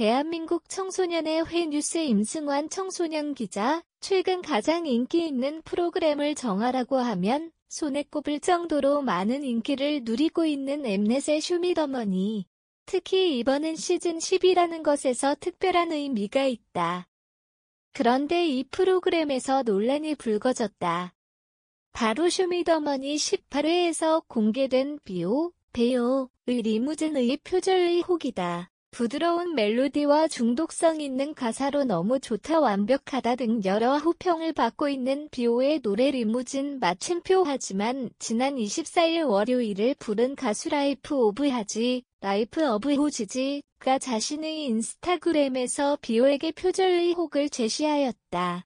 대한민국 청소년의회 뉴스 임승환 청소년 기자, 최근 가장 인기 있는 프로그램을 정하라고 하면 손에 꼽을 정도로 많은 인기를 누리고 있는 엠넷의 쇼미더머니. 특히 이번은 시즌 10이라는 것에서 특별한 의미가 있다. 그런데 이 프로그램에서 논란이 불거졌다. 바로 쇼미더머니 18회에서 공개된 비오, 베오의 리무진의 표절 의혹이다. 부드러운 멜로디와 중독성 있는 가사로 너무 좋다 완벽하다 등 여러 호평을 받고 있는 비오의 노래 리무진 마침표 하지만 지난 24일 월요일을 부른 가수 라이프 오브 하지 라이프 오브 호지지가 자신의 인스타그램에서 비오에게 표절 의혹을 제시하였다.